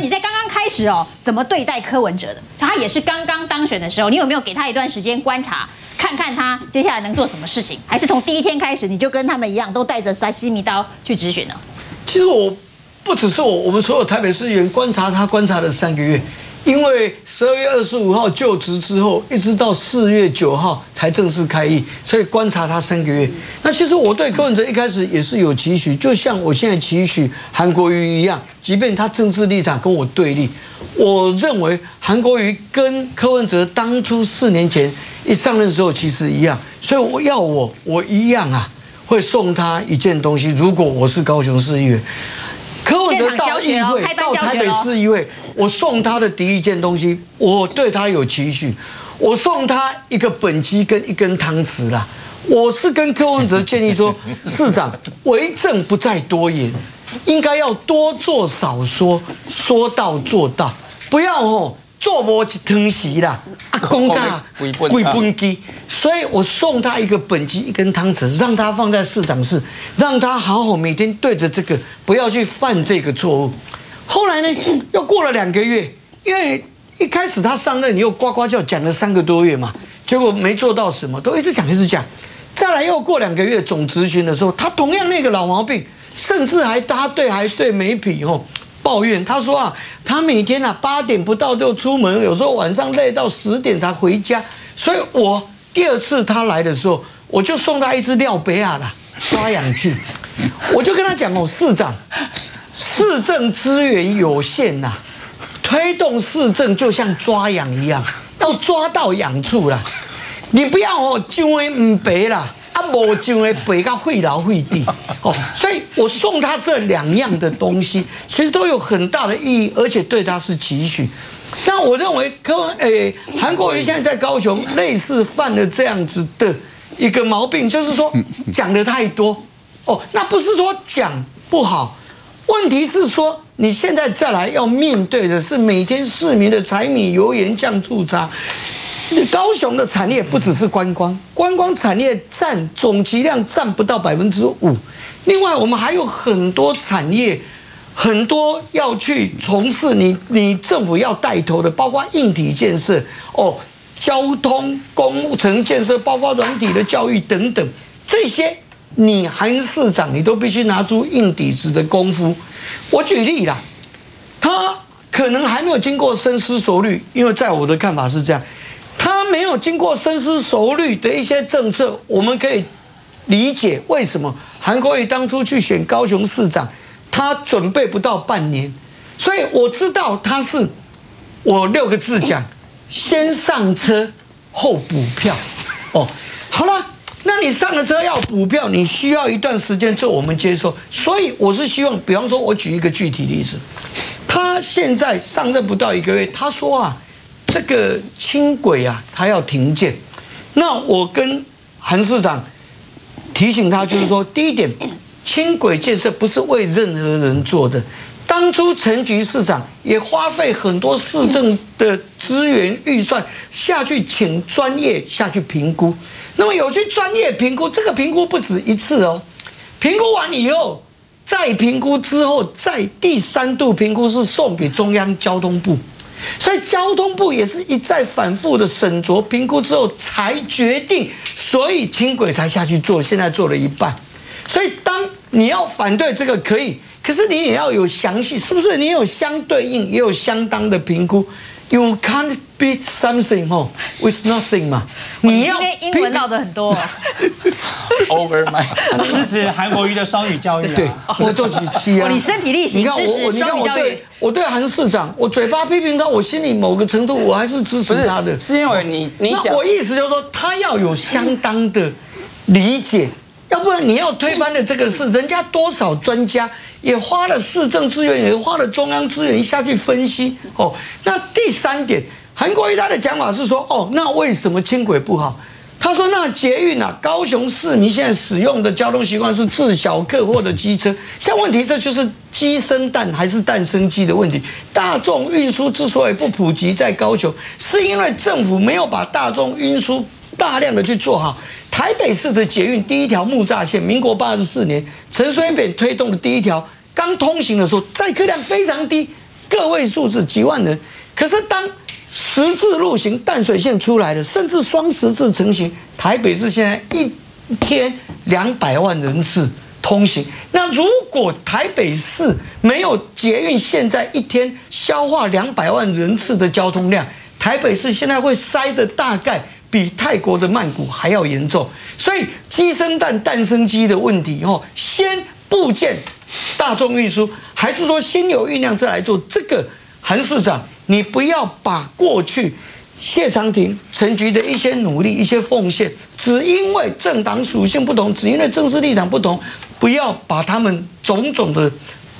你在刚刚开始哦，怎么对待柯文哲的？他也是刚刚当选的时候，你有没有给他一段时间观察，看看他接下来能做什么事情？还是从第一天开始你就跟他们一样，都带着塞西米刀去直选呢？其实我不只是我，我们所有台北市议员观察他观察了三个月。因为十二月二十五号就职之后，一直到四月九号才正式开议，所以观察他三个月。那其实我对柯文哲一开始也是有期许，就像我现在期许韩国瑜一样，即便他政治立场跟我对立，我认为韩国瑜跟柯文哲当初四年前一上任的时候其实一样，所以我要我我一样啊，会送他一件东西。如果我是高雄市议员。到议会，到台北市议会，我送他的第一件东西，我对他有期许，我送他一个本机跟一根汤匙啦。我是跟柯文哲建议说，市长为政不在多言，应该要多做少说，说到做到，不要吼。做无一汤匙啦，啊，公家贵本鸡，所以我送他一个本鸡一根汤匙，让他放在市长室，让他好好每天对着这个，不要去犯这个错误。后来呢，又过了两个月，因为一开始他上任，你又呱呱叫讲了三个多月嘛，结果没做到什么，都一直讲一直讲。再来又过两个月总执行的时候，他同样那个老毛病，甚至还搭对还对媒体哦。抱怨他说啊，他每天啊八点不到就出门，有时候晚上累到十点才回家。所以我第二次他来的时候，我就送他一支廖贝亚的抓氧器。我就跟他讲哦，市长，市政资源有限呐，推动市政就像抓痒一样，要抓到痒处了。你不要哦，就会唔白啦。我就会背个会劳会地 哦，所以我送他这两样的东西，其实都有很大的意义，而且对他是期许。那我认为，柯诶，韩国瑜现在在高雄，类似犯了这样子的一个毛病，就是说讲的太多哦。那不是说讲不好，问题是说你现在再来要面对的是每天市民的柴米油盐酱醋茶。高雄的产业不只是观光，观光产业占总体量占不到百分之五。另外，我们还有很多产业，很多要去从事，你你政府要带头的，包括硬体建设哦，交通工程建设，包括软体的教育等等，这些你韩市长你都必须拿出硬底子的功夫。我举例啦，他可能还没有经过深思熟虑，因为在我的看法是这样。经过深思熟虑的一些政策，我们可以理解为什么韩国瑜当初去选高雄市长，他准备不到半年，所以我知道他是我六个字讲：先上车后补票。哦，好了，那你上了车要补票，你需要一段时间，这我们接受。所以我是希望，比方说，我举一个具体例子，他现在上任不到一个月，他说啊。这个轻轨啊，它要停建。那我跟韩市长提醒他，就是说，第一点，轻轨建设不是为任何人做的。当初陈局市长也花费很多市政的资源预算下去，请专业下去评估。那么有去专业评估，这个评估不止一次哦。评估完以后，再评估之后，再第三度评估是送给中央交通部。所以交通部也是一再反复的审酌评估之后才决定，所以轻轨才下去做，现在做了一半。所以当你要反对这个可以，可是你也要有详细，是不是？你有相对应，也有相当的评估。You can't beat something 哦，with nothing 嘛。你要英文闹得很多。Over my 支持韩国瑜的双语教育。对，我做几期啊？你身体力行支持双语教育。我对韩市长，我嘴巴批评他，我心里某个程度我还是支持他的。是因为你你讲，我意思就是说，他要有相当的理解，要不然你要推翻的这个事，人家多少专家。也花了市政资源，也花了中央资源下去分析哦。那第三点，韩国瑜他的讲法是说，哦，那为什么轻轨不好？他说，那捷运啊，高雄市民现在使用的交通习惯是自小客或者机车。像问题，这就是鸡生蛋还是蛋生鸡的问题。大众运输之所以不普及在高雄，是因为政府没有把大众运输大量的去做好。台北市的捷运第一条木栅线，民国八十四年陈水扁推动的第一条，刚通行的时候载客量非常低，个位数字几万人。可是当十字路行淡水线出来了，甚至双十字成型，台北市现在一天两百万人次通行。那如果台北市没有捷运，现在一天消化两百万人次的交通量，台北市现在会塞的大概比泰国的曼谷还要严重。所以鸡生蛋，蛋生鸡的问题哦，先部件大众运输，还是说先有运量再来做这个？韩市长，你不要把过去谢长廷、陈局的一些努力、一些奉献，只因为政党属性不同，只因为政治立场不同，不要把他们种种的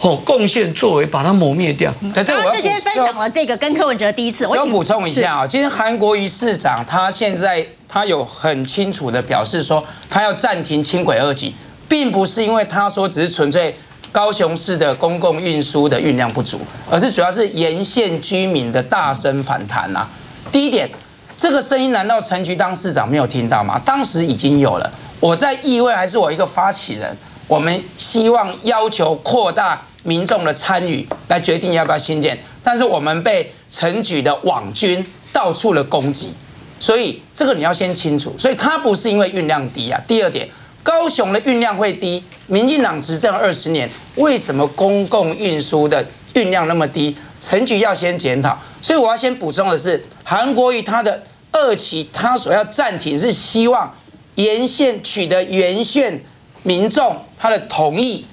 哦贡献作为把它磨灭掉。刚刚世坚分享了这个跟柯文哲第一次，我要补充一下啊，其实韩国瑜市长他现在他有很清楚的表示说，他要暂停轻轨二级，并不是因为他说只是纯粹。高雄市的公共运输的运量不足，而是主要是沿线居民的大声反弹呐。第一点，这个声音难道陈局当市长没有听到吗？当时已经有了。我在议会还是我一个发起人，我们希望要求扩大民众的参与，来决定要不要新建。但是我们被陈局的网军到处的攻击，所以这个你要先清楚。所以它不是因为运量低啊。第二点。高雄的运量会低，民进党执政二十年，为什么公共运输的运量那么低？陈局要先检讨。所以我要先补充的是，韩国瑜他的二期，他所要暂停是希望沿线取得沿线民众他的同意，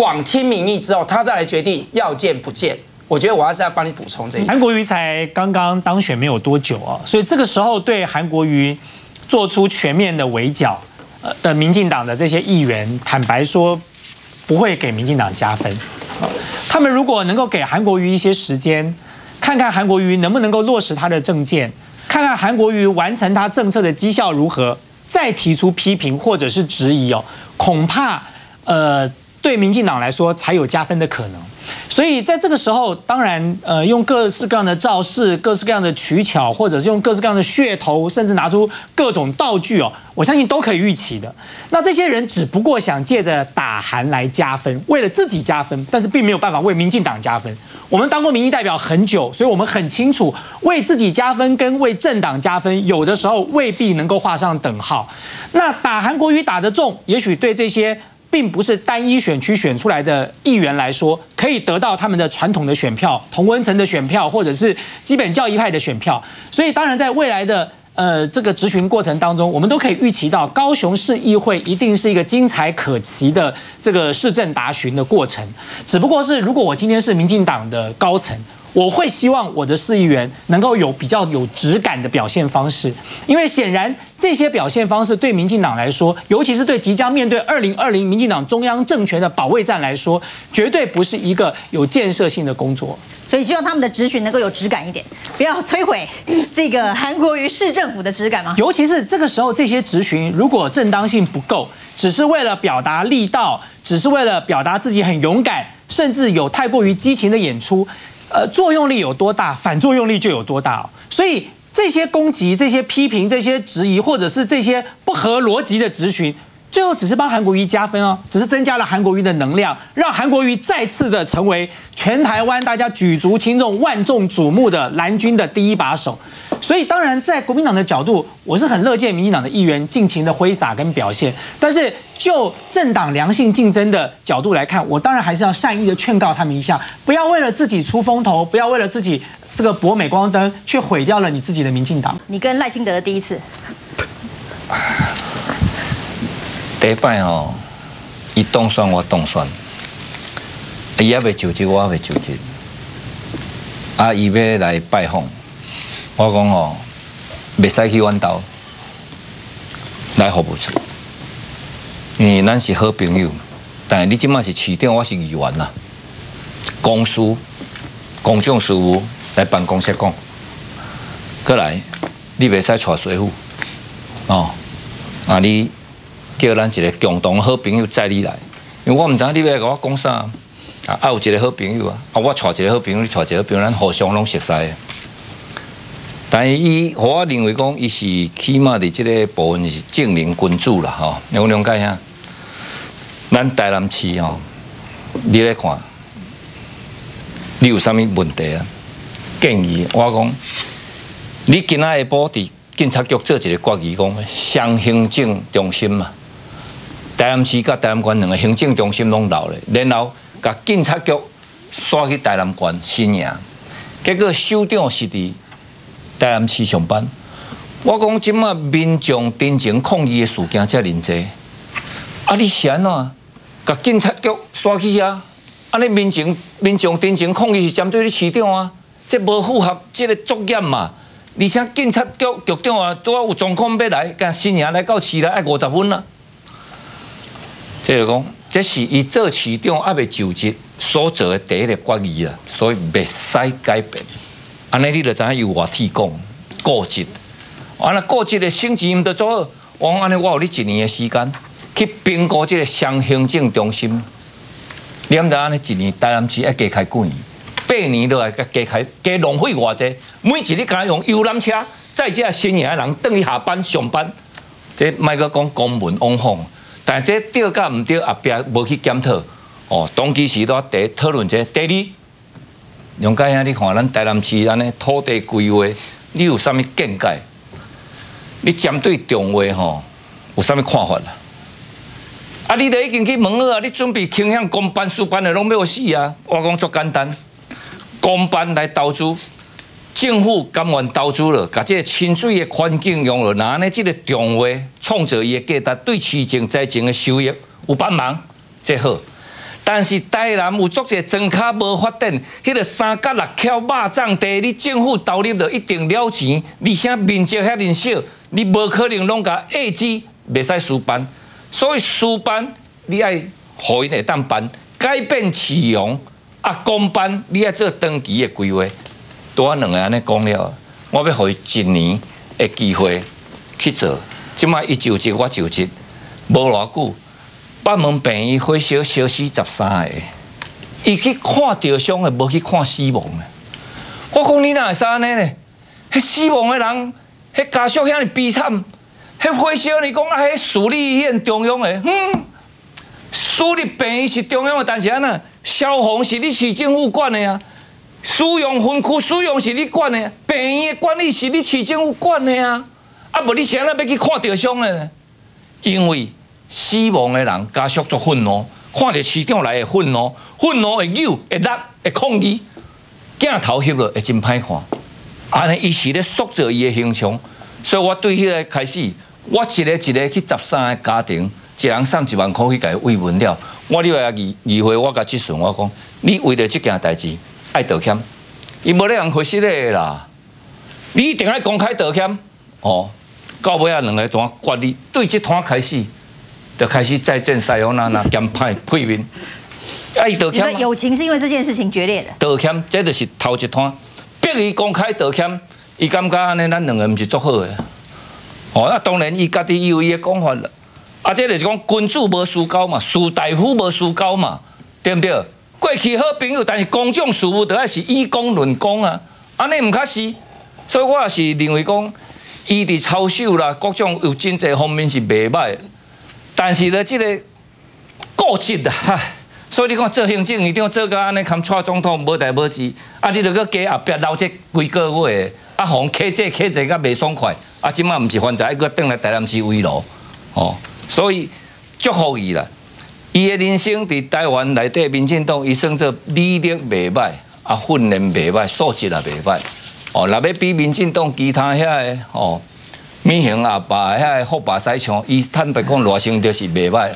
广听民意之后，他再来决定要见不见。我觉得我还是要帮你补充这一点。韩国瑜才刚刚当选没有多久啊，所以这个时候对韩国瑜做出全面的围剿。呃的民进党的这些议员，坦白说，不会给民进党加分。他们如果能够给韩国瑜一些时间，看看韩国瑜能不能够落实他的政见，看看韩国瑜完成他政策的绩效如何，再提出批评或者是质疑哦，恐怕呃对民进党来说才有加分的可能。所以在这个时候，当然，呃，用各式各样的造势、各式各样的取巧，或者是用各式各样的噱头，甚至拿出各种道具哦，我相信都可以预期的。那这些人只不过想借着打韩来加分，为了自己加分，但是并没有办法为民进党加分。我们当过民意代表很久，所以我们很清楚，为自己加分跟为政党加分，有的时候未必能够画上等号。那打韩国瑜打得重，也许对这些。并不是单一选区选出来的议员来说，可以得到他们的传统的选票、同温层的选票，或者是基本教义派的选票。所以，当然在未来的呃这个执询过程当中，我们都可以预期到，高雄市议会一定是一个精彩可期的这个市政答询的过程。只不过是，如果我今天是民进党的高层。我会希望我的市议员能够有比较有质感的表现方式，因为显然这些表现方式对民进党来说，尤其是对即将面对二零二零民进党中央政权的保卫战来说，绝对不是一个有建设性的工作。所以希望他们的质询能够有质感一点，不要摧毁这个韩国瑜市政府的质感吗？尤其是这个时候，这些质询如果正当性不够，只是为了表达力道，只是为了表达自己很勇敢，甚至有太过于激情的演出。呃，作用力有多大，反作用力就有多大。所以这些攻击、这些批评、这些质疑，或者是这些不合逻辑的质询，最后只是帮韩国瑜加分哦，只是增加了韩国瑜的能量，让韩国瑜再次的成为全台湾大家举足轻重、万众瞩目的蓝军的第一把手。所以，当然，在国民党的角度，我是很乐见民进党的议员尽情的挥洒跟表现。但是，就政党良性竞争的角度来看，我当然还是要善意的劝告他们一下，不要为了自己出风头，不要为了自己这个博美光灯，却毁掉了你自己的民进党。你跟赖清德的第一次，第一摆哦，伊动算我动算，伊也未就职，我也未就职，啊，伊要来拜访。我讲哦，未使去阮兜来服务处，因为咱是好朋友。但是你即马是市长，我是议员啦。公司、公众事务来办公室讲，过来，你未使带水壶哦。啊，你叫咱一个共同好朋友载你来，因为我毋知你要甲我讲啥。啊，有一个好朋友啊，啊，我带一个好朋友，你带一个好朋友，咱互相拢熟悉。但是伊，我认为讲，伊是起码的这个部分是正人君子啦，吼，有了解下。咱台南市吼，你来看，你有啥物问题啊？建议我讲，你今仔下晡伫警察局做一个决议，讲双行政中心嘛，台南市甲台南县两个行政中心拢留咧，然后甲警察局刷去台南县新营，结果首长是伫台南市上班。我讲即马民众真情抗议的事件遮尔济，啊你是安怎？甲警察局刷去啊！安尼民众民众真情抗议是针对你市长啊，这无符合这个作业嘛。而且警察局局长啊，拄啊有状况要来，甲新营来到市内爱五十分啊。即个讲，这是伊做市长还未就职所做的第一个决议啊，所以未使改变。安尼你就知影由外体讲固执。完了，过去的升级唔得做好，我安尼，我有你一年的时间去评估这个双行政中心。你毋知安尼一年台南市要加开几年？八年都来加加开，加浪费偌济？每一日敢用游览车，载这新营的人等于下班上班，这卖个讲公文往返，但这对甲毋对，后壁无去检讨。哦，当其时都第讨论这第二，杨家兄，你看咱台南市安尼土地规划，你有啥物见解？你针对中话吼，有啥物看法啦？啊，你都已经去问了啊！你准备倾向公办、私办的拢要死啊！我讲足简单，公办来投资，政府甘愿投资了，甲这个清水的环境用了，那呢？这个中话创造伊的价值，对市政财政的收益有帮忙，最好。但是台南有足者庄卡无发展，迄个三角六翘肉粽地，你政府投入了一定了钱，而且面积遐尔小。你无可能拢甲 A 机袂使输班，所以输班你爱互因会当办，改变市容啊，公班你爱做长期的规划。多两个安尼讲了，我要互伊一年的机会去做。即摆伊就职我就职，无偌久，北门病院火烧烧死十三个，伊去看着伤的，无去看死亡的。我讲你哪会使安尼呢？迄死亡的人。迄家属遐尼悲惨，迄火烧你讲啊，迄私立医院中央的，嗯，私立病院是中央的，但是安那消防是你市政府管的啊，使用分区使用是你管的，病院的管理是你市政府管的啊，啊无你谁那要去看着伤的呢？因为死亡的人家属作愤怒，看着市长来会愤怒，愤怒会扭会拉会抗议，镜头翕落会真歹看。安尼，伊是咧塑造伊的形象，所以我对迄个开始，我一个一个去十三个家庭，一人送一万块去甲伊慰问了。我你话议议会，我甲质询我讲，你为了即件代志爱道歉，伊无咧人回事咧啦。你一定爱公开道歉哦。到尾啊，两个怎管理对即摊开始，就开始再战西方那那兼派配面。爱道歉。你的友情是因为这件事情决裂的。道歉，这就是头一摊。逼伊公开道歉，伊感觉安尼咱两个毋是足好诶。哦，那当然伊家己有伊诶讲法啦。啊，这就是讲君子无私交嘛，士大夫无私交嘛，对不对？过去好朋友，但是公众事务都要是以公论公啊，安尼毋较是。所以我也是认为讲，伊伫操守啦，各种有真济方面是袂歹，但是咧，即个固执啊。所以你看做行政一定要做到安尼，看蔡总统无代无志，啊，你著搁加后壁留这几个月，啊，互客这客这甲袂爽快，啊，即摆毋是犯罪，还搁转来台南市围炉，哦，所以祝福伊啦。伊的人生伫台湾内底，民进党伊算做履历袂歹，啊，训练袂歹，素质也袂歹，哦，若要比民进党其他遐个哦，民行阿爸遐个福爸西强，伊坦白讲，热心就是袂歹。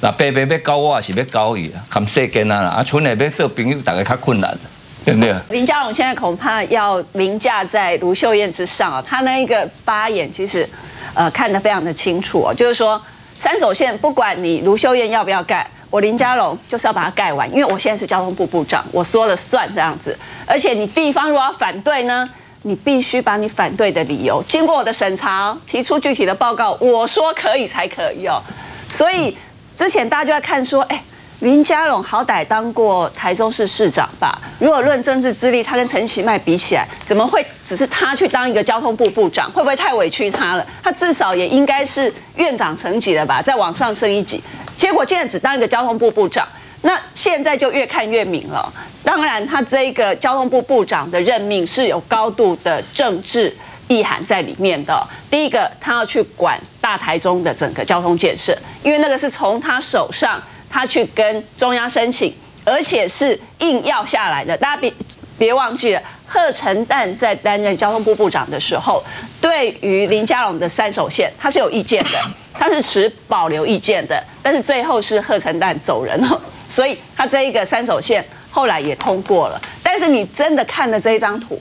那白白要教我也是要教伊啊，看世间啊，啊，村内要做朋友，大概较困难，对不对？林佳龙现在恐怕要凌驾在卢秀燕之上啊，他那一个发言其实，呃，看得非常的清楚哦，就是说，三手线不管你卢秀燕要不要盖，我林佳龙就是要把它盖完，因为我现在是交通部部长，我说了算这样子，而且你地方如果要反对呢，你必须把你反对的理由经过我的审查，提出具体的报告，我说可以才可以哦，所以。之前大家就在看说，哎，林佳龙好歹当过台中市市长吧？如果论政治资历，他跟陈其迈比起来，怎么会只是他去当一个交通部部长？会不会太委屈他了？他至少也应该是院长层级的吧，再往上升一级。结果现在只当一个交通部部长，那现在就越看越明了。当然，他这一个交通部部长的任命是有高度的政治意涵在里面的。第一个，他要去管大台中的整个交通建设，因为那个是从他手上，他去跟中央申请，而且是硬要下来的。大家别别忘记了，贺陈旦在担任交通部部长的时候，对于林佳龙的三手线，他是有意见的，他是持保留意见的。但是最后是贺陈旦走人了，所以他这一个三手线。后来也通过了，但是你真的看了这一张图，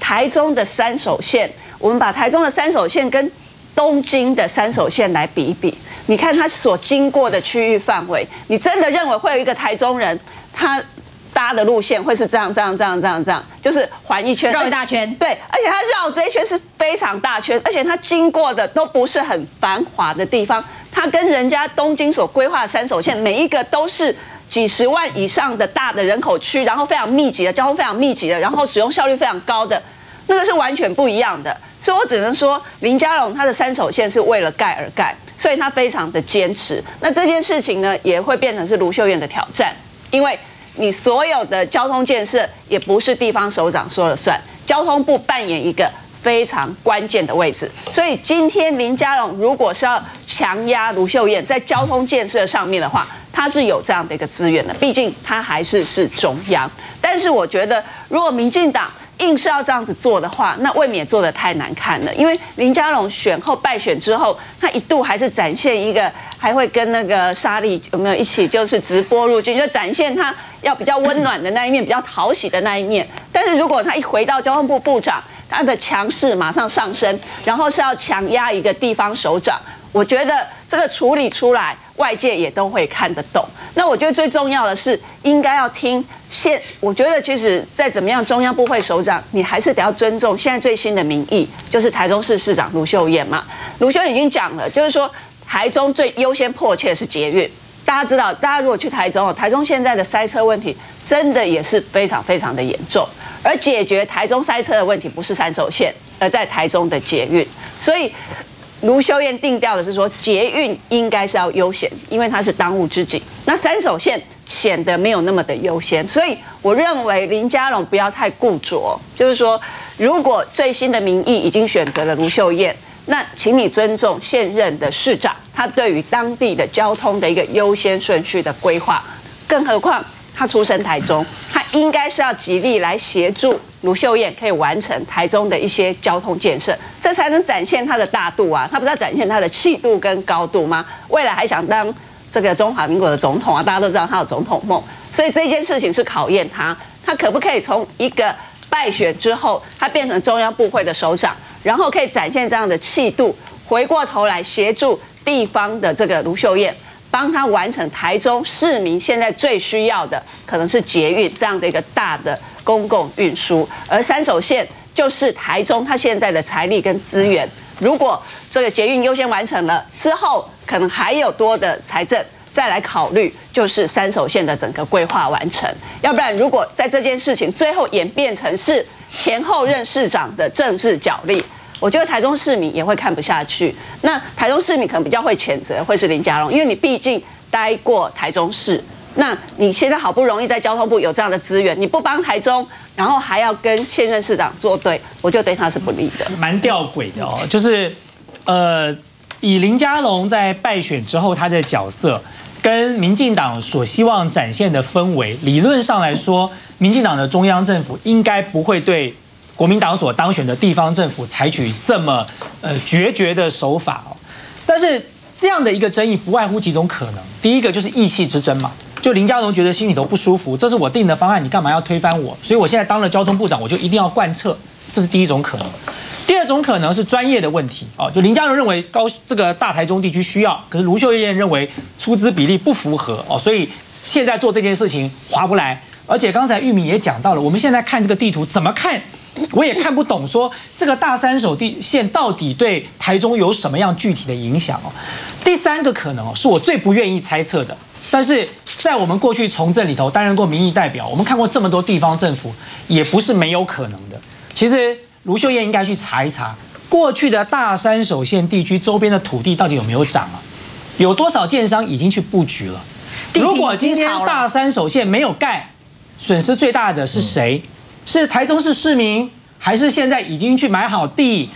台中的三手线，我们把台中的三手线跟东京的三手线来比一比，你看它所经过的区域范围，你真的认为会有一个台中人他搭的路线会是这样这样这样这样这样，就是环一圈绕一大圈？对，而且它绕这一圈是非常大圈，而且它经过的都不是很繁华的地方，它跟人家东京所规划的三手线每一个都是。几十万以上的大的人口区，然后非常密集的交通非常密集的，然后使用效率非常高的，那个是完全不一样的。所以我只能说，林佳龙他的三手线是为了盖而盖，所以他非常的坚持。那这件事情呢，也会变成是卢秀燕的挑战，因为你所有的交通建设也不是地方首长说了算，交通部扮演一个非常关键的位置。所以今天林佳龙如果是要强压卢秀燕在交通建设上面的话，他是有这样的一个资源的，毕竟他还是是中央。但是我觉得，如果民进党硬是要这样子做的话，那未免做的太难看了。因为林佳龙选后败选之后，他一度还是展现一个，还会跟那个沙利有没有一起就是直播入境，就展现他要比较温暖的那一面，比较讨喜的那一面。但是如果他一回到交通部部长，他的强势马上上升，然后是要强压一个地方首长。我觉得这个处理出来，外界也都会看得懂。那我觉得最重要的是，应该要听现。我觉得其实再怎么样，中央部会首长，你还是得要尊重现在最新的民意，就是台中市市长卢秀燕嘛。卢秀燕已经讲了，就是说台中最优先迫切是捷运。大家知道，大家如果去台中，台中现在的塞车问题真的也是非常非常的严重。而解决台中塞车的问题，不是三手线，而在台中的捷运。所以。卢修燕定调的是说，捷运应该是要优先，因为它是当务之急。那三手线显得没有那么的优先，所以我认为林佳龙不要太固着。就是说，如果最新的民意已经选择了卢秀燕，那请你尊重现任的市长他对于当地的交通的一个优先顺序的规划。更何况他出生台中，他应该是要极力来协助。卢秀燕可以完成台中的一些交通建设，这才能展现她的大度啊！她不是要展现她的气度跟高度吗？未来还想当这个中华民国的总统啊！大家都知道她有总统梦，所以这件事情是考验她，她可不可以从一个败选之后，她变成中央部会的首长，然后可以展现这样的气度，回过头来协助地方的这个卢秀燕，帮她完成台中市民现在最需要的，可能是捷运这样的一个大的。公共运输，而三手线就是台中它现在的财力跟资源。如果这个捷运优先完成了之后，可能还有多的财政再来考虑，就是三手线的整个规划完成。要不然，如果在这件事情最后演变成是前后任市长的政治角力，我觉得台中市民也会看不下去。那台中市民可能比较会谴责，会是林佳龙，因为你毕竟待过台中市。那你现在好不容易在交通部有这样的资源，你不帮台中，然后还要跟现任市长作对，我就对他是不利的。蛮吊诡的哦，就是，呃，以林佳龙在败选之后他的角色，跟民进党所希望展现的氛围，理论上来说，民进党的中央政府应该不会对国民党所当选的地方政府采取这么呃决绝的手法哦。但是这样的一个争议，不外乎几种可能，第一个就是意气之争嘛。就林佳龙觉得心里头不舒服，这是我定的方案，你干嘛要推翻我？所以我现在当了交通部长，我就一定要贯彻，这是第一种可能。第二种可能是专业的问题哦，就林佳龙认为高这个大台中地区需要，可是卢秀燕认为出资比例不符合哦，所以现在做这件事情划不来。而且刚才玉米也讲到了，我们现在看这个地图怎么看，我也看不懂，说这个大三手地线到底对台中有什么样具体的影响哦？第三个可能哦，是我最不愿意猜测的。但是在我们过去从政里头担任过民意代表，我们看过这么多地方政府，也不是没有可能的。其实卢秀燕应该去查一查，过去的大三手线地区周边的土地到底有没有涨啊？有多少建商已经去布局了？如果今天大三手线没有盖，损失最大的是谁？是台中市市民，还是现在已经去买好地、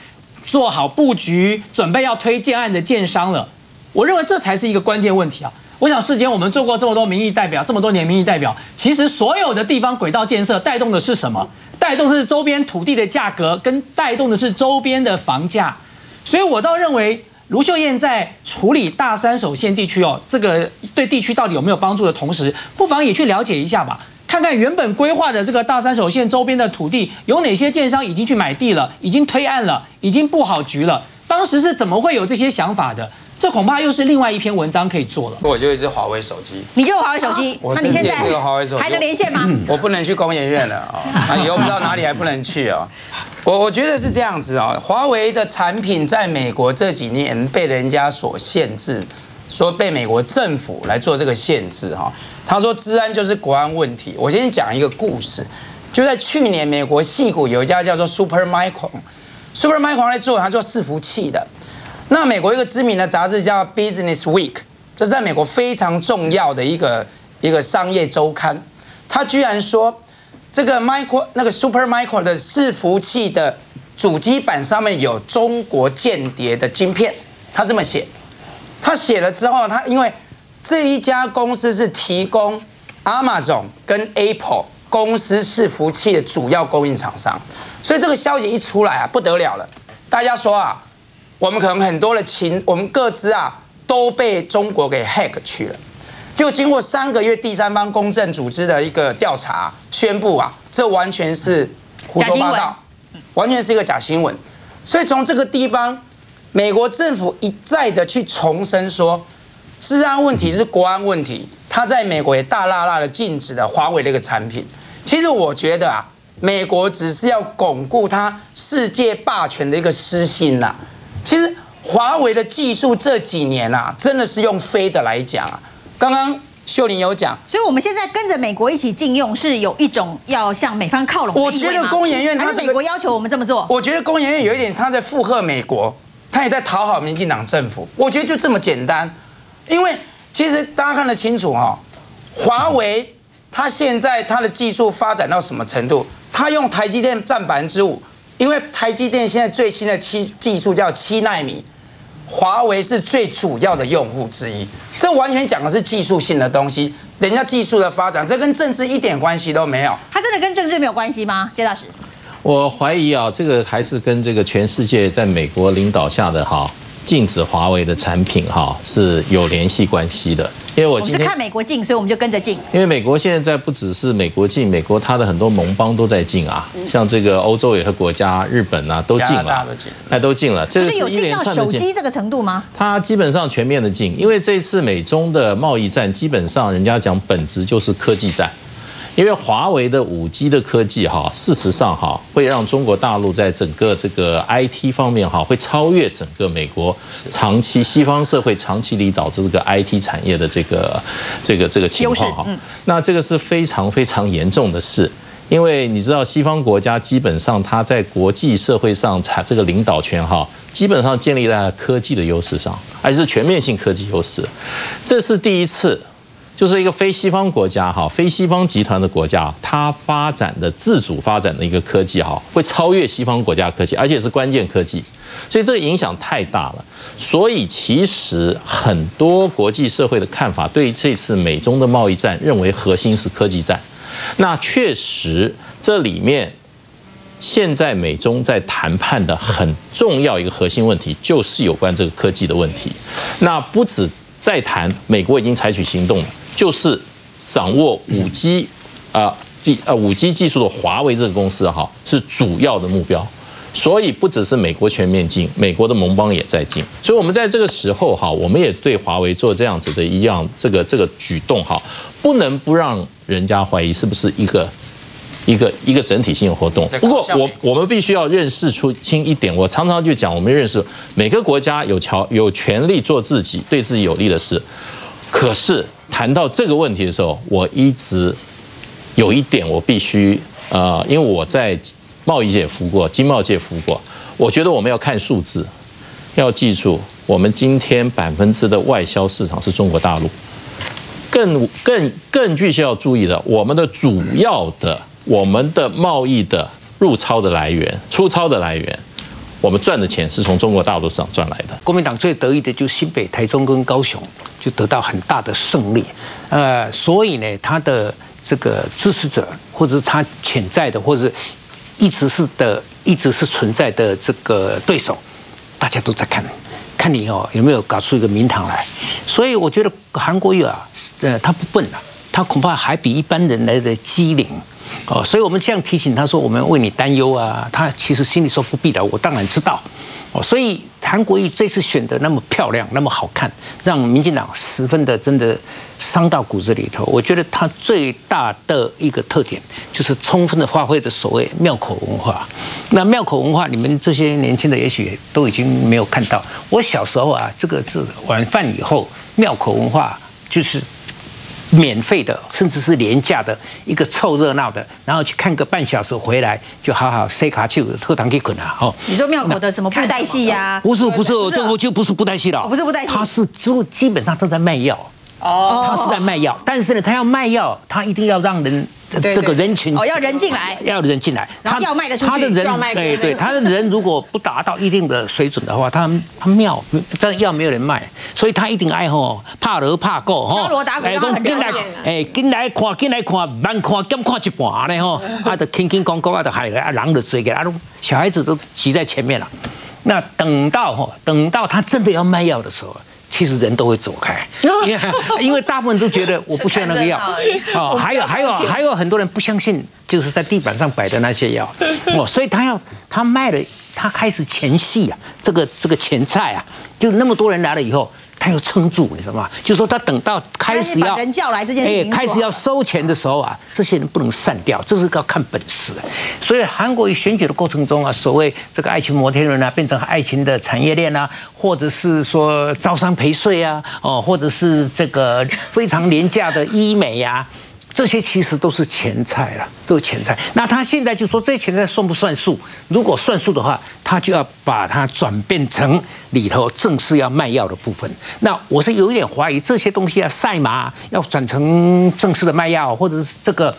做好布局、准备要推建案的建商了？我认为这才是一个关键问题啊！我想世间我们做过这么多民意代表，这么多年民意代表，其实所有的地方轨道建设带动的是什么？带动的是周边土地的价格，跟带动的是周边的房价。所以我倒认为卢秀燕在处理大三手线地区哦，这个对地区到底有没有帮助的同时，不妨也去了解一下吧，看看原本规划的这个大三手线周边的土地有哪些建商已经去买地了，已经推案了，已经布好局了，当时是怎么会有这些想法的？这恐怕又是另外一篇文章可以做了。我就一只华为手机，你就有华为手机，那你现在还能连线吗？我不能去工研院了啊，啊以后不知道哪里还不能去啊。我我觉得是这样子啊，华为的产品在美国这几年被人家所限制，说被美国政府来做这个限制哈。他说治安就是国安问题。我先讲一个故事，就在去年美国戏谷有一家叫做 Supermicro，Supermicro 来做他做伺服器的。那美国一个知名的杂志叫 Business Week，这是在美国非常重要的一个一个商业周刊。他居然说，这个 Micro 那个 Super Micro 的伺服器的主机板上面有中国间谍的晶片。他这么写，他写了之后，他因为这一家公司是提供 Amazon 跟 Apple 公司伺服器的主要供应厂商，所以这个消息一出来啊，不得了了。大家说啊。我们可能很多的情，我们各自啊都被中国给 hack 去了。结果经过三个月第三方公正组织的一个调查，宣布啊，这完全是胡说八道，完全是一个假新闻。所以从这个地方，美国政府一再的去重申说，治安问题是国安问题。他在美国也大辣辣的禁止了华为的一个产品。其实我觉得啊，美国只是要巩固它世界霸权的一个私心呐。其实华为的技术这几年啊，真的是用飞的来讲啊。刚刚秀玲有讲，所以我们现在跟着美国一起禁用，是有一种要向美方靠拢我觉得工研院它还是美国要求我们这么做。我觉得工研院有一点他在附和美国，他也在讨好民进党政府。我觉得就这么简单，因为其实大家看得清楚哈、华为它现在它的技术发展到什么程度？它用台积电占百分之五，因为台积电现在最新的七技术叫七纳米，华为是最主要的用户之一。这完全讲的是技术性的东西，人家技术的发展，这跟政治一点关系都没有。它真的跟政治没有关系吗？杰大使，我怀疑啊，这个还是跟这个全世界在美国领导下的哈禁止华为的产品哈是有联系关系的。因为我我是看美国进，所以我们就跟着进。因为美国现在不只是美国进，美国它的很多盟邦都在进啊，像这个欧洲有些国家，日本啊都进了加拿大都禁，那都进了。这是有进到手。机这个程度吗？它基本上全面的进，因为这次美中的贸易战，基本上人家讲本质就是科技战。因为华为的五 G 的科技哈，事实上哈会让中国大陆在整个这个 IT 方面哈会超越整个美国长期西方社会长期领导这个 IT 产业的这个这个这个情况哈嗯。那这个是非常非常严重的事。因为你知道，西方国家基本上它在国际社会上产这个领导权哈，基本上建立在科技的优势上，而且是全面性科技优势。这是第一次，就是一个非西方国家哈，非西方集团的国家，它发展的自主发展的一个科技哈，会超越西方国家科技，而且是关键科技。所以这个影响太大了，所以其实很多国际社会的看法对于这次美中的贸易战，认为核心是科技战。那确实，这里面现在美中在谈判的很重要一个核心问题，就是有关这个科技的问题。那不止在谈，美国已经采取行动了，就是掌握五 G 啊技啊五 G 技术的华为这个公司哈，是主要的目标。所以不只是美国全面禁，美国的盟邦也在禁。所以我们在这个时候哈，我们也对华为做这样子的一样这个这个举动哈，不能不让人家怀疑是不是一个一个一个整体性的活动。不过我我们必须要认识出清一点，我常常就讲，我们认识每个国家有条有权利做自己对自己有利的事。可是谈到这个问题的时候，我一直有一点我必须呃，因为我在贸易界服过，经贸界服过，我觉得我们要看数字，要记住，我们今天百分之的外销市场是中国大陆。更更更具需要注意的，我们的主要的我们的贸易的入超的来源、出超的来源，我们赚的钱是从中国大陆市场赚来的。国民党最得意的就是新北、台中跟高雄，就得到很大的胜利。呃，所以呢，他的这个支持者，或者是他潜在的，或者是一直是的、一直是存在的这个对手，大家都在看，看你哦有没有搞出一个名堂来。所以我觉得韩国瑜啊，呃，他不笨啊，他恐怕还比一般人来的机灵。哦，所以我们这样提醒他说，我们为你担忧啊。他其实心里说不必的，我当然知道。哦，所以韩国瑜这次选的那么漂亮，那么好看，让民进党十分的真的伤到骨子里头。我觉得他最大的一个特点就是充分的发挥着所谓庙口文化。那庙口文化，你们这些年轻的也许都已经没有看到。我小时候啊，这个是晚饭以后庙口文化就是。免费的，甚至是廉价的一个凑热闹的，然后去看个半小时回来，就好好塞卡去喝糖给滚啊！哦，你说庙口的什么布袋戏呀？不是不是，这个就不是布袋戏了，不是布袋戏，他是就基本上都在卖药。哦，他是在卖药，但是呢，他要卖药，他一定要让人这个人群哦，要人进来，要人进来，他要卖的出去，他的人对对，他的人如果不达到一定的水准的话，他他庙这药没有人卖，所以他一定爱吼怕热怕够哈，敲锣打鼓，然后很热闹，哎，进来看，进来看，慢看，减看一半呢吼，啊，就轻轻讲讲啊，就还啊，人就追给啊，小孩子都挤在前面了，那等到吼，等到他真的要卖药的时候。其实人都会走开，因为因为大部分都觉得我不需要那个药。哦，还有还有还有很多人不相信，就是在地板上摆的那些药。哦，所以他要他卖了，他开始前戏啊，这个这个前菜啊，就那么多人来了以后。他要撑住，你知道吗？就是说，他等到开始要人叫来这件事情，开始要收钱的时候啊，这些人不能散掉，这是要看本事。所以，韩国选举的过程中啊，所谓这个爱情摩天轮啊，变成爱情的产业链啊，或者是说招商陪税啊，哦，或者是这个非常廉价的医美呀。这些其实都是钱财了，都是钱财。那他现在就说这些钱财算不算数？如果算数的话，他就要把它转变成里头正式要卖药的部分。那我是有一点怀疑，这些东西啊赛马，要转成正式的卖药，或者是这个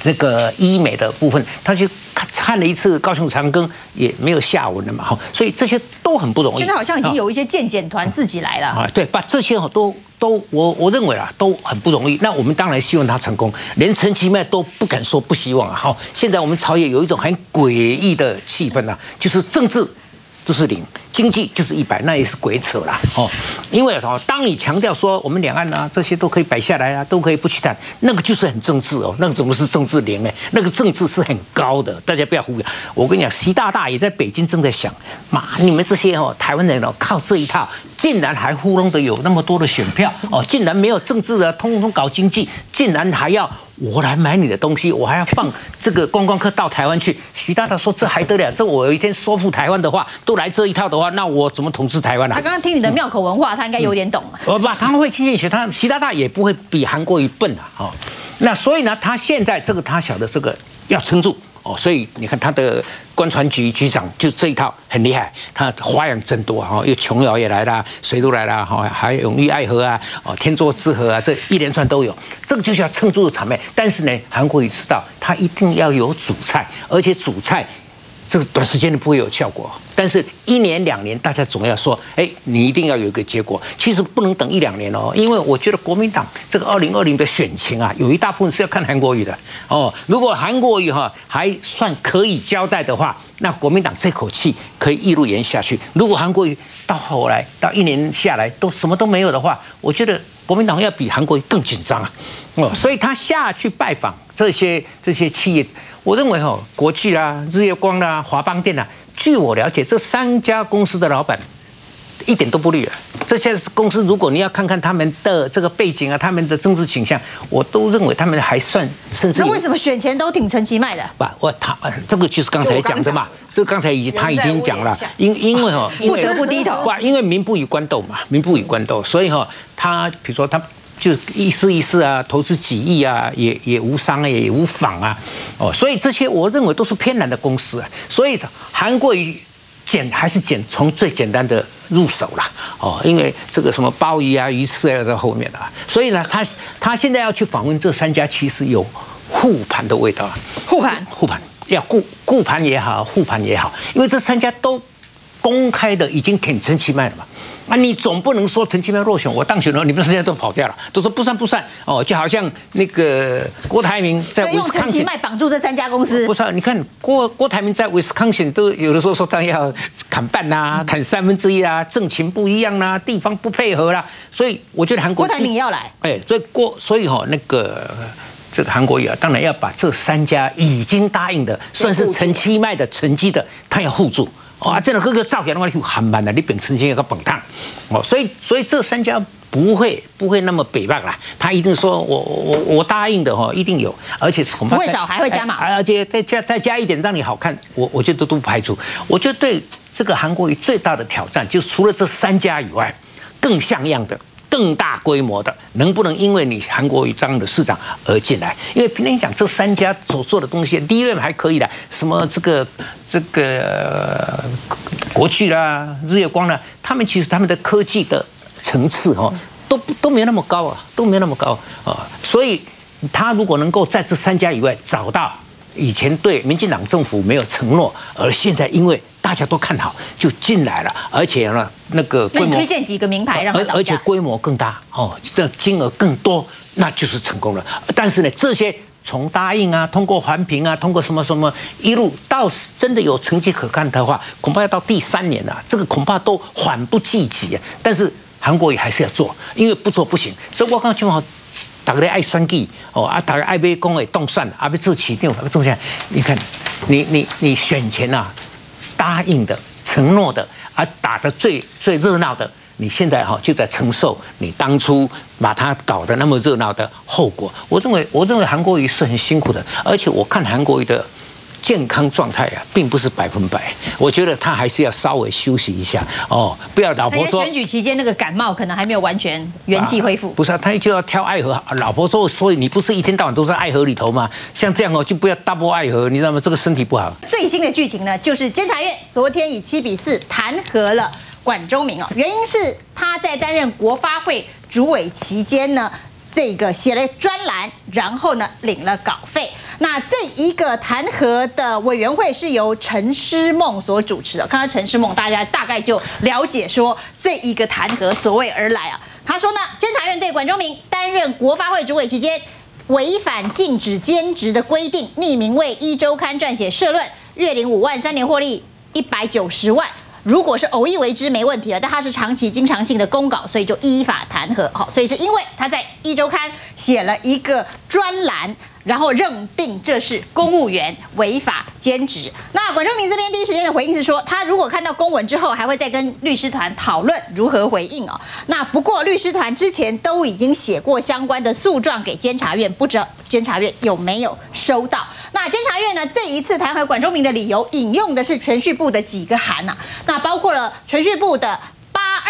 这个医美的部分，他去。看了一次高雄长庚也没有下文了嘛，哈，所以这些都很不容易。现在好像已经有一些健检团自己来了啊，对，把这些都都我我认为啊都很不容易。那我们当然希望他成功，连陈其迈都不敢说不希望啊。好，现在我们朝野有一种很诡异的气氛啊，就是政治就是零。经济就是一百，那也是鬼扯啦哦。因为什么？当你强调说我们两岸啊这些都可以摆下来啊，都可以不去谈，那个就是很政治哦。那个怎么是政治零呢？那个政治是很高的，大家不要忽略。我跟你讲，习大大也在北京正在想，妈，你们这些哦台湾人哦靠这一套，竟然还糊弄的有那么多的选票哦，竟然没有政治的，通通搞经济，竟然还要我来买你的东西，我还要放这个观光客到台湾去。徐大大说这还得了？这我有一天收复台湾的话，都来这一套的话。那我怎么统治台湾呢？他刚刚听你的庙口文化，他应该有点懂了。呃，不，他们会轻轻学，他徐大大也不会比韩国瑜笨啊。哦，那所以呢，他现在这个他晓得这个要撑住哦，所以你看他的官船局局长就这一套很厉害，他花样真多哈，又琼瑶也来了，谁都来了哈，还有永浴爱河啊，哦，天作之合啊，这一连串都有，这个就是要撑住的场面。但是呢，韩国也知道他一定要有主菜，而且主菜。这个短时间内不会有效果，但是一年两年，大家总要说，哎，你一定要有一个结果。其实不能等一两年哦，因为我觉得国民党这个二零二零的选情啊，有一大部分是要看韩国瑜的哦。如果韩国瑜哈还算可以交代的话，那国民党这口气可以一路延下去。如果韩国瑜到后来到一年下来都什么都没有的话，我觉得国民党要比韩国更紧张啊。哦，所以他下去拜访这些这些企业。我认为哈，国际啦、日月光啦、华邦电啦，据我了解，这三家公司的老板一点都不绿啊。这些公司，如果你要看看他们的这个背景啊，他们的政治倾向，我都认为他们还算甚至。那为什么选前都挺陈其迈的？不，我他这个就是刚才讲的嘛，这个刚才已经他已经讲了，因因为哈，不得不低头。不，因为民不与官斗嘛，民不与官斗，所以哈，他比如说他。就一试一试啊，投资几亿啊，也也无伤啊，也无妨啊，哦，所以这些我认为都是偏蓝的公司啊，所以韩国瑜简还是简从最简单的入手啦，哦，因为这个什么鲍鱼啊、鱼翅啊要在后面的、啊，所以呢，他他现在要去访问这三家，其实有护盘的味道啊，护盘。护盘要顾顾盘也好，护盘也好，因为这三家都公开的已经挺陈其迈了嘛。啊，你总不能说陈其迈落选，我当选了，你们现在都跑掉了，都说不算不算哦，就好像那个郭台铭在所以用陈其迈绑住这三家公司不。是啊，你看郭郭台铭在威斯康星都有的时候说他要砍半啦、砍三分之一啦，政情不一样啦，地方不配合啦，所以我觉得韩国郭台铭也要来，哎，所以郭，所以哈、那个这个韩国瑜啊，当然要把这三家已经答应的，算是陈其迈的成绩的，他要护住。哦啊，这个各个造起来的话，就韩版的，你本身就有个本档，哦，所以所以这三家不会不会那么北棒啦，他一定说我我我答应的哈、一定有，而且恐怕不会少还会加码哎而且再加再加一点让你好看，我我觉得都不排除。我觉得对这个韩国瑜最大的挑战，就是除了这三家以外，更像样的。更大规模的，能不能因为你韩国瑜这样的市长而进来？因为平常讲这三家所做的东西，第一任还可以的，什么这个这个、呃国巨啦、日月光啦，他们其实他们的科技的层次哦，都不都没有那么高啊，都没有那么高啊，所以他如果能够在这三家以外找到以前对民进党政府没有承诺，而现在因为大家都看好，就进来了，而且呢，那个规模推荐几个名牌让他而？而且规模更大哦，这金额更多，那就是成功了。但是呢，这些从答应啊，通过环评啊，通过什么什么一路到真的有成绩可看的话，恐怕要到第三年了、这个恐怕都缓不济急啊。但是韩国也还是要做，因为不做不行。所以我刚就好。大家爱选举哦，啊，大家爱买讲的动算，啊，被做市长，要做下？你看，你你你选前啊，答应的、承诺的，而，打得最最热闹的，你现在哈、就在承受你当初把它搞得那么热闹的后果。我认为，我认为韩国瑜是很辛苦的，而且我看韩国瑜的健康状态啊，并不是百分百，我觉得他还是要稍微休息一下哦，不要老婆说选举期间那个感冒可能还没有完全元气恢复。不是啊，他就要挑爱河。老婆说，所以你不是一天到晚都在爱河里头吗？像这样哦，就不要 double 爱河，你知道吗？这个身体不好。最新的剧情呢，就是监察院昨天以七比四弹劾了管中明哦，原因是他在担任国发会主委期间呢，这个写了专栏，然后呢领了稿费。那这一个弹劾的委员会是由陈诗梦所主持的。看到陈诗梦，大家大概就了解说这一个弹劾所谓而来啊。他说呢，监察院对管中明担任国发会主委期间。违反禁止兼职的规定，匿名为一周刊撰写社论，月领五万，三年获利一百九十万。如果是偶一为之没问题了，但他是长期经常性的公稿，所以就依法弹劾。好，所以是因为他在一周刊写了一个专栏，然后认定这是公务员违法兼职。那管仲明这边第一时间的回应是说，他如果看到公文之后，还会再跟律师团讨论如何回应哦。那不过律师团之前都已经写过相关的诉状给监察院，不知道监察院有没有收到？那监察院呢这一次弹劾管中明的理由，引用的是全序部的几个函呐、那包括了全序部的。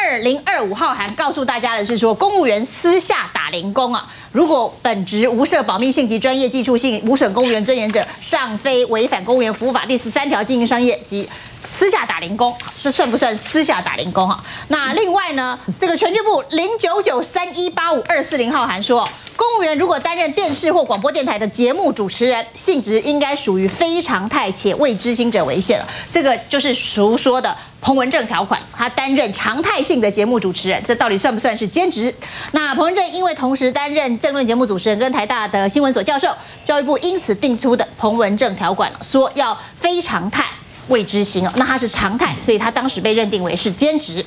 二零二五号函告诉大家的是说，公务员私下打零工啊，如果本职无涉保密性及专业技术性，无损公务员尊严者，尚非违反公务员服务法第十三条经营商业及私下打零工，这算不算私下打零工哈？那另外呢，这个全剧部零九九三一八五二四零号函说。公务员如果担任电视或广播电台的节目主持人，性质应该属于非常态且未知情者为限了。这个就是俗说的彭文正条款，他担任常态性的节目主持人，这到底算不算是兼职？那彭文正因为同时担任政论节目主持人跟台大的新闻所教授，教育部因此定出的彭文正条款，说要非常态。未知型哦，那它是常态，所以他当时被认定为是兼职。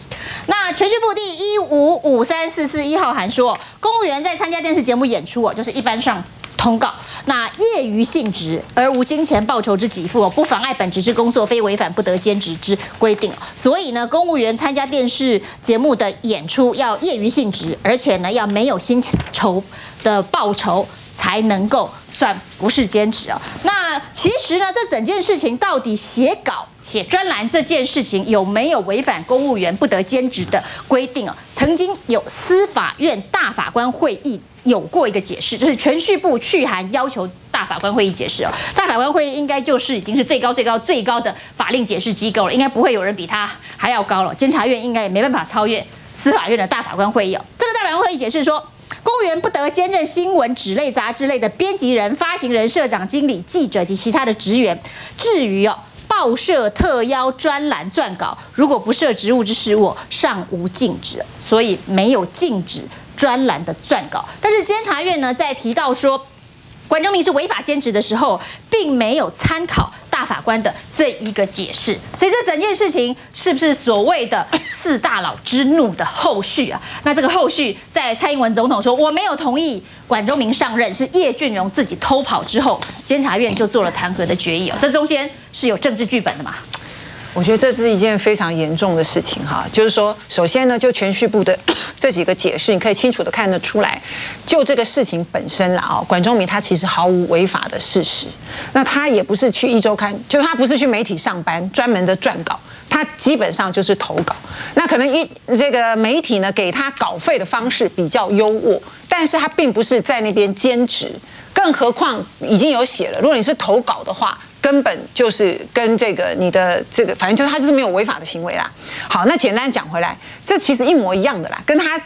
那全剧部第一五五三四四一号函说，公务员在参加电视节目演出哦，就是一般上通告，那业余性质而无金钱报酬之给付哦，不妨碍本职之工作，非违反不得兼职之规定。所以呢，公务员参加电视节目的演出要业余性质，而且呢要没有薪酬的报酬。才能够算不是兼职啊。那其实呢，这整件事情到底写稿、写专栏这件事情有没有违反公务员不得兼职的规定啊？曾经有司法院大法官会议有过一个解释，就是全序部去函要求大法官会议解释哦。大法官会议应该就是已经是最高最高最高的法令解释机构了，应该不会有人比他还要高了。监察院应该也没办法超越司法院的大法官会议哦。这个大法官会议解释说。公务员不得兼任新闻、纸类、杂志类的编辑人、发行人、社长、经理、记者及其他的职员。至于哦，报社特邀专栏撰稿，如果不涉职务之事务，尚无禁止，所以没有禁止专栏的撰稿。但是监察院呢，在提到说。管中明是违法兼职的时候，并没有参考法官的这一个解释，所以这整件事情是不是所谓的四大佬之怒的后续啊？那这个后续，在蔡英文总统说我没有同意管中明上任，是叶俊荣自己偷跑之后，监察院就做了弹劾的决议哦。这中间是有政治剧本的嘛？我觉得这是一件非常严重的事情哈，就是说，首先呢，就全序部的 这几个解释，你可以清楚的看得出来，就这个事情本身啦啊，管中明他其实毫无违法的事实，那他也不是去一周刊，就他不是去媒体上班专门的撰稿，他基本上就是投稿，那可能一这个媒体呢给他稿费的方式比较优渥，但是他并不是在那边兼职，更何况已经有写了，如果你是投稿的话。根本就是跟这个你的这个，反正就是他就是没有违法的行为啦。好，那简单讲回来，这其实一模一样的啦，跟他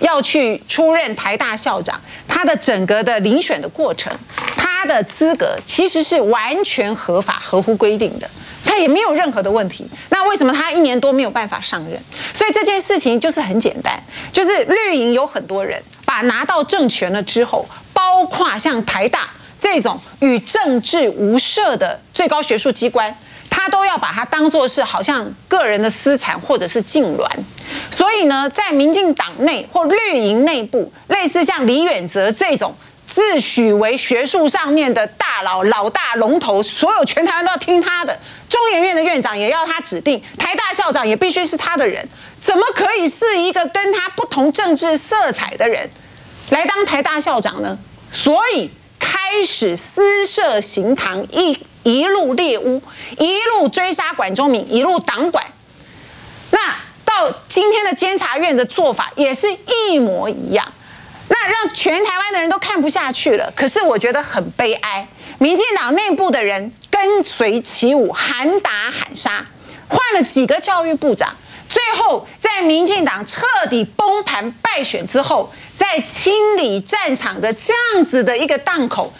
要去出任台大校长，他的整个的遴选的过程，他的资格其实是完全合法、合乎规定的，他也没有任何的问题。那为什么他一年多没有办法上任？所以这件事情就是很简单，就是绿营有很多人把拿到政权了之后，包括像台大。这种与政治无涉的最高学术机关，他都要把它当作是好像个人的私产或者是痉挛。所以呢，在民进党内或绿营内部，类似像李远哲这种自诩为学术上面的大佬、老大龙头，所有全台湾都要听他的。中研院的院长也要他指定，台大校长也必须是他的人。怎么可以是一个跟他不同政治色彩的人来当台大校长呢？所以。开始私设行堂，一一路猎巫，一路追杀管中明，一路党管。那到今天的监察院的做法也是一模一样，那让全台湾的人都看不下去了。可是我觉得很悲哀，民进党内部的人跟随起舞，喊打喊杀，换了几个教育部长。最后，在民进党彻底崩盘败选之后，在清理战场的这样子的一个档口，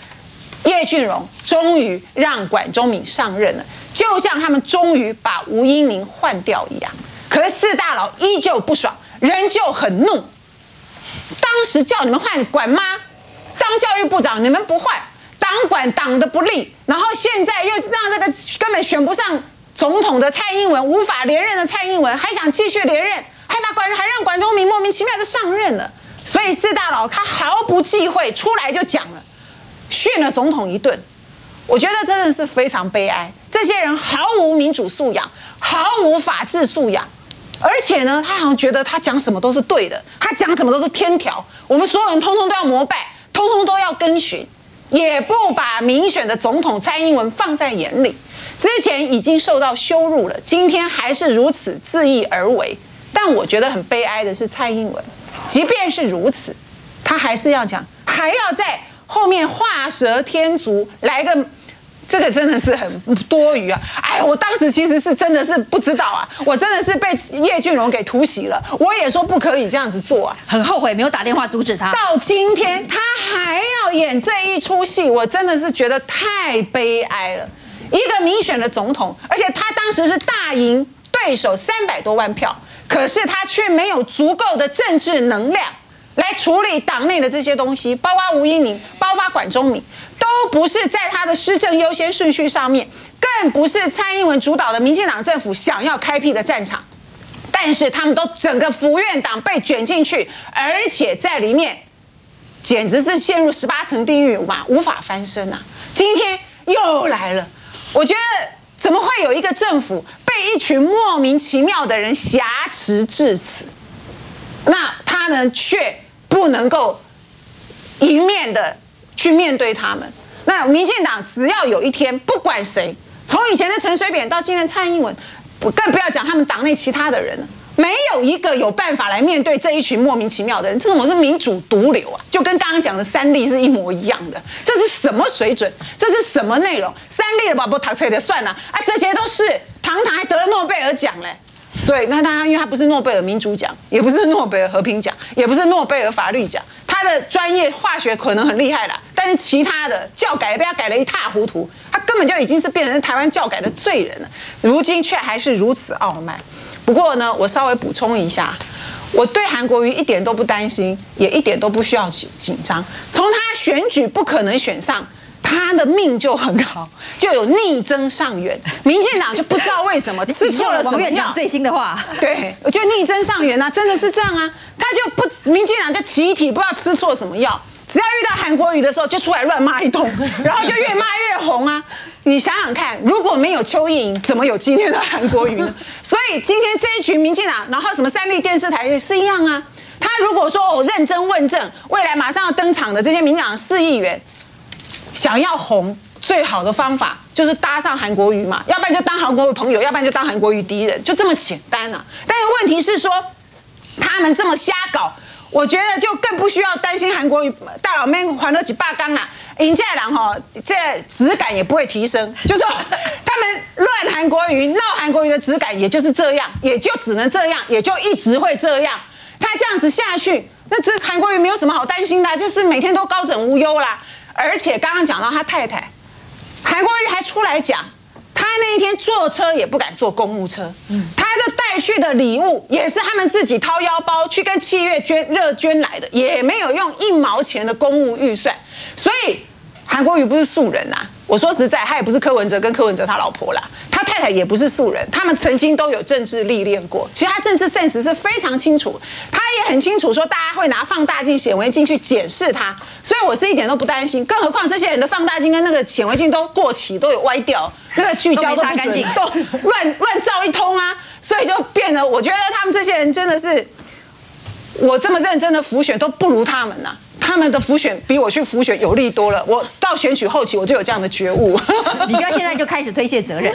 叶俊荣终于让管中敏上任了，就像他们终于把吴英宁换掉一样。可是四大佬依旧不爽，仍旧很怒。当时叫你们换管吗当教育部长，你们不换，党管党的不利，然后现在又让这个根本选不上。总统的蔡英文无法连任的蔡英文还想继续连任，还把管还让管中明莫名其妙的上任了，所以四大佬他毫不忌讳出来就讲了，训了总统一顿。我觉得真的是非常悲哀，这些人毫无民主素养，毫无法治素养，而且呢，他好像觉得他讲什么都是对的，他讲什么都是天条，我们所有人通通都要膜拜，通通都要跟循，也不把民选的总统蔡英文放在眼里。之前已经受到羞辱了，今天还是如此恣意而为。但我觉得很悲哀的是，蔡英文，即便是如此，他还是要讲，还要在后面画蛇添足，来个这个真的是很多余啊！哎，我当时其实是真的是不知道啊，我真的是被叶俊荣给突袭了，我也说不可以这样子做啊，很后悔没有打电话阻止他。到今天他还要演这一出戏，我真的是觉得太悲哀了。一个民选的总统，而且他当时是大赢对手三百多万票，可是他却没有足够的政治能量来处理党内的这些东西，包括吴英宁，包括管中敏，都不是在他的施政优先顺序上面，更不是蔡英文主导的民进党政府想要开辟的战场。但是他们都整个府院党被卷进去，而且在里面简直是陷入十八层地狱嘛，无法翻身呐！今天又来了。我觉得怎么会有一个政府被一群莫名其妙的人挟持至此？那他们却不能够迎面的去面对他们。那民进党只要有一天，不管谁，从以前的陈水扁到今天蔡英文，更不要讲他们党内其他的人了，没有一个有办法来面对这一群莫名其妙的人，这种是民主毒瘤啊，就跟刚刚讲的三立是一模一样的。这是什么水准？这是什么内容？三立的吧不读册的算了啊，这些都是堂堂还得了诺贝尔奖嘞。所以，那他因为他不是诺贝尔民主奖，也不是诺贝尔和平奖，也不是诺贝尔法律奖，他的专业化学可能很厉害啦，但是其他的教改被他改得一塌糊涂，他根本就已经是变成台湾教改的罪人了，如今却还是如此傲慢。不过呢，我稍微补充一下，我对韩国瑜一点都不担心，也一点都不需要紧紧张。从他选举不可能选上。他的命就很好，就有逆增上缘。民进党就不知道为什么吃 错了什么药。最新的话，对，我觉得逆增上缘啊，真的是这样啊。他就不，民进党就集体不知道吃错什么药，只要遇到韩国瑜的时候就出来乱骂一通，然后就越骂越红啊。你想想看，如果没有邱意莹，怎么有今天的韩国瑜呢？所以今天这一群民进党，然后什么三立电视台也是一样啊。他如果说我认真问政，未来马上要登场的这些民进党四议员。想要红，最好的方法就是搭上韩国瑜嘛，要不然就当韩国瑜朋友，要不然就当韩国瑜敌人，就这么简单啊。但是问题是说，他们这么瞎搞，我觉得就更不需要担心韩国瑜大佬们还了几霸缸啦。尹家郎哈，这质感也不会提升，就说他们乱韩国瑜、闹韩国瑜的质感也就是这样，也就只能这样，也就一直会这样。他这样子下去，那这韩国瑜没有什么好担心的，就是每天都高枕无忧啦。而且刚刚讲到他太太韩国瑜还出来讲，那一天坐车也不敢坐公务车，他的带去的礼物也是他们自己掏腰包去跟七月捐热捐来的，也没有用一毛钱的公务预算，所以韩国瑜不是素人呐。我说实在，他也不是柯文哲跟柯文哲他老婆啦，他太太也不是素人，他们曾经都有政治历练过。其实他政治 sense 是非常清楚，他也很清楚说大家会拿放大镜、显微镜去检视他，所以我是一点都不担心。更何况这些人的放大镜跟那个显微镜都过期，都有歪掉，那个聚焦都不准，都乱乱照一通啊，所以就变得，我觉得他们这些人真的是，我这么认真的浮选都不如他们呐。他们的浮选比我去浮选有利多了。我到选举后期我就有这样的觉悟。你不要现在就开始推卸责任。